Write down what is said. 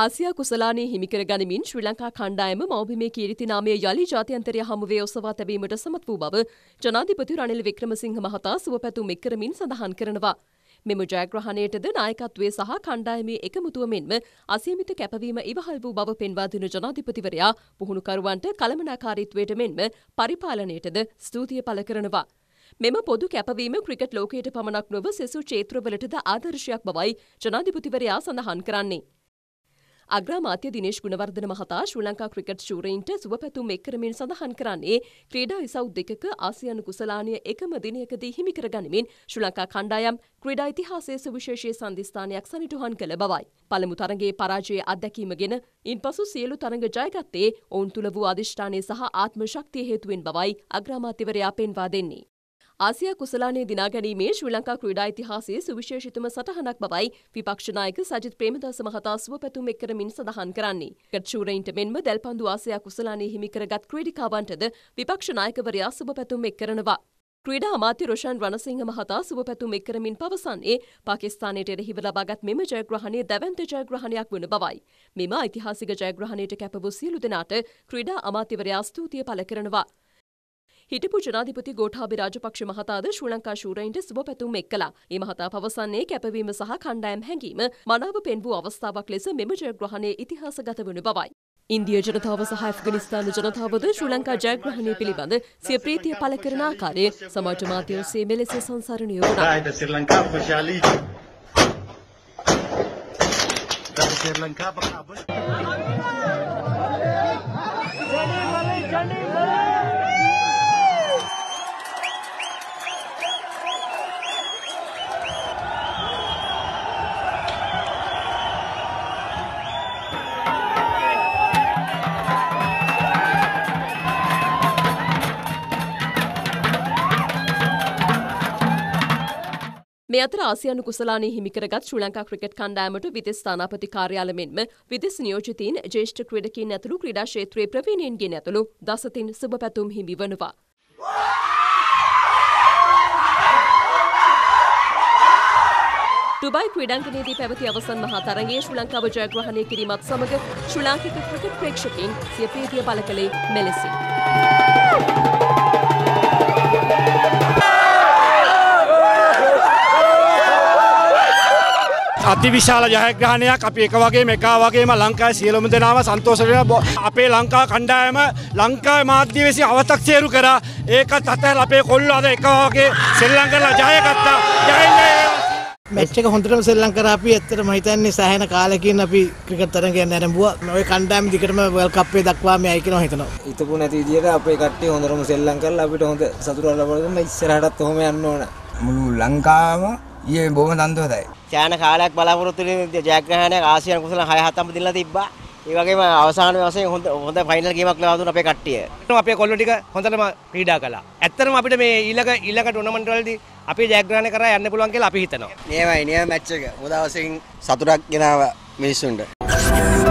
ආසියා කුසලානය හිමිකර ගනිමින් ශ්‍රී ලංකා කණ්ඩායම මෞබිමේ කීර්තිනාමය යළි ජාත්‍යන්තරය හමුවේ ඔසවා තැබීමට සමත් වූ බව ජනාධිපති රනිල් වික්‍රමසිංහ මහතා සුව පැතුම් එක්කරමින් සඳහන් කරනවා. මෙම ජයග්‍රහණයටද නායකත්වය සහ කණ්ඩායමේ එකමුතුව මෙන්ම අසීමිත කැපවීම ඉවහල් වූ බව පෙන්වා දෙන ජනාධිපතිවරයා පුහුණුකරුවන්ට කළමනාකාරීත්වයට මෙන්ම පරිපාලනයටද ස්තුතිය පළ කරනවා. මෙම පොදු කැපවීම ක්‍රිකට් ලෝකයට පමණක් නොව සෙසු ක්ෂේත්‍රවලටද ආදර්ශයක් බවයි ජනාධිපතිවරයා සඳහන් කරන්නේ. අග්‍රාමාත්‍ය දිනේශ් ගුණවර්ධන මහතා ශ්‍රී ලංකා ක්‍රිකට් ශූරයින්ට සුබ පැතුම් එක් කරමින් සඳහන් කරන්නේ ක්‍රීඩා ඉසව් දෙකක ආසියානු කුසලානය එකම දිනයකදී හිමි කර ගනිමින් ශ්‍රී ලංකා කණ්ඩායම් ක්‍රීඩා ඉතිහාසයේ සුවිශේෂී සන්ධිස්ථානයක් සනිටුහන් කළ බවයි. පළමු තරගයේ පරාජය අත්දැකීමගෙන ඉන්පසු සියලු තරඟ ජයගත්තේ ඔවුන් තුළ වූ අධිෂ්ඨානය සහ ආත්ම ශක්තිය හේතුවෙන් බවයි අග්‍රාමාත්‍යවරයා පෙන්වා දෙන්නේ. ආසියා කුසලානය දිනා ගැනීමේ ශ්‍රී ලංකා ක්‍රීඩා ඉතිහාසයේ සුවිශේෂිතම සටහනක් බවයි විපක්ෂ නායක සජිත් ප්‍රේමදාස මහතා සුව පැතුම් එක් කරමින් සඳහන් කරන්නේ. ක්‍රීඩාශූරයින්ට මෙන්ම දැල්පන්දු ආසියා කුසලානය හිමි කරගත් ක්‍රීඩිකාවන්ටද විපක්ෂ නායකවරයා සුබ පැතුම් එක් කරනවා. ක්‍රීඩා අමාත්‍ය රොෂන් රණසිංහ මහතා සුබ පැතුම් එක් කරමින් පවසන්නේ පාකිස්තානයට එරෙහිව ලබාගත් මෙම ජයග්‍රහණය දැවැන්ත ජයග්‍රහණයක් වන බවයි. මෙම ඓතිහාසික ජයග්‍රහණයට කැප වූ සියලු දෙනාට ක්‍රීඩා අමාත්‍යවරයා ස්තුතිය පළ කරනවා. හිටපු ජනාධිපති ගෝඨාභය රාජපක්ෂ මහතාද ශ්‍රී ලංකා ශූරයින්ට සුබ පැතුම් එක් කළා. ඒ මහතා පවසන්නේ කැපවීම සහ කණ්ඩායම් හැඟීම මනාව පෙන්වූ අවස්ථාවක් ලෙස මෙම ජයග්‍රහණය ඉතිහාසගත වනු බවයි. ඉන්දිය ජනතාව සහ ඇෆ්ගනිස්ථාන ජනතාවද ශ්‍රී ලංකා ජයග්‍රහණය පිළිබඳ සිය ප්‍රීතිය පළ කරන ආකාරය සමාජ මාධ්‍ය ඔස්සේ මෙලෙස සංසරණය වුණා. ශ්‍රී ලංකා මේ අතර ආසියානු කුසලානයේ හිමිකරගත් ශ්‍රී ලංකා ක්‍රිකට් කණ්ඩායමට විදෙස් ස්ථානාපති කාර්යාල මෙන්ම විදෙස් නියෝජිතීන් ජ්‍යෙෂ්ඨ ක්‍රීඩකීන් ඇතුළු ක්‍රීඩා ක්ෂේත්‍රයේ ප්‍රවීණයින්ගෙන් ඇතුළු දසතින් සුබ පැතුම් හිමි වනවා. ඩුබයි ක්‍රීඩංගනයේදී පැවති අවසන් මහා තරගයේ ශ්‍රී ලංකාව ජයග්‍රහණය කිරීමත් සමග ශ්‍රී ලාංකික ක්‍රිකට් ප්‍රේක්ෂකයින් සිය ප්‍රීතිය පළ කළේ මෙලෙසින්. අතිවිශාල ජයග්‍රහණයක් අපි එක වගේ එකා වගේම ලංකාවේ සියලුම දෙනාම සන්තෝෂ වෙනවා අපේ ලංකා කණ්ඩායම ලංකාවේ මාධ්‍ය වෙසි අවතක්සේරු කරා ඒකත් අතහැරලා අපේ කොල්ලෝ අද එක වගේ සෙල්ලම් කරලා ජය ගත්තා ජය මැච් එක හොඳටම සෙල්ලම් කරා අපි ඇත්තටම හිතන්නේ සෑහෙන කාලෙකින් අපි ක්‍රිකට් තරගයක් නැරඹුවා. ඔය කණ්ඩායම දිගටම වර්ල්ඩ් කප් එක දක්වා මේ අය කියලා හිතනවා. හිතපු නැති විදියට අපේ කට්ටිය හොඳටම සෙල්ලම් කරලා අපිට හොඳ සතුටක් ලබා දුන්නා. ඉස්සරහටත් ඔහොම යන්න ඕන. මුළු ලංකාවම ඊයේ බොහොම සන්තෝෂයි. සෑහෙන කාලයක් බලාපොරොත්තු වෙන ජයග්‍රහණයක් ආසියානු කුසල 6 7ම දීලා තිබ්බා. ඒ වගේම අවසාන වශයෙන් හොඳ හොඳ ෆයිනල් ගේමක් ලබා දුන්න අපේ කට්ටිය. අපේ කොල්ලෝ ටික හොඳටම ක්‍රීඩා කළා. ඇත්තටම අපිට මේ ඊළඟ ඊළඟ ටූර්නමන්ට් වලදී අපි ජයග්‍රහණය කරා යන්න පුළුවන් කියලා අපි හිතනවා. මේවයි නියම මැච් එක. උදා වශයෙන් සතුටක් ගෙනාව මිනිස්සුන්ට.